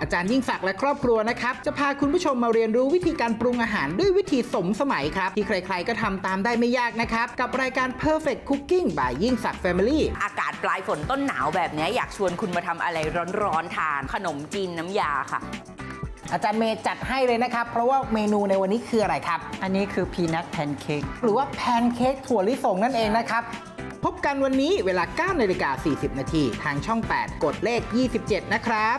อาจารย์ยิ่งศักดิ์และครอบครัวนะครับ จะพาคุณผู้ชมมาเรียนรู้วิธีการปรุงอาหารด้วยวิธีสมสมัยครับ ที่ใครๆก็ทำตามได้ไม่ยากนะครับ กับรายการ Perfect Cooking by ยิ่งศักดิ์ Family อากาศปลายฝนต้นหนาวแบบนี้อยากชวนคุณมาทำอะไรร้อนๆทาน ขนมจีนน้ำยาค่ะอาจารย์เมย์จัดให้เลยนะครับ เพราะว่าเมนูในวันนี้คืออะไรครับ อันนี้คือ peanut pancake หรือว่าแพนเค้กถั่วลิสงนั่นเองนะครับ พบกันวันนี้เวลา9นาฬิกา40 นาทีทางช่อง 8 กดเลข 27 นะครับ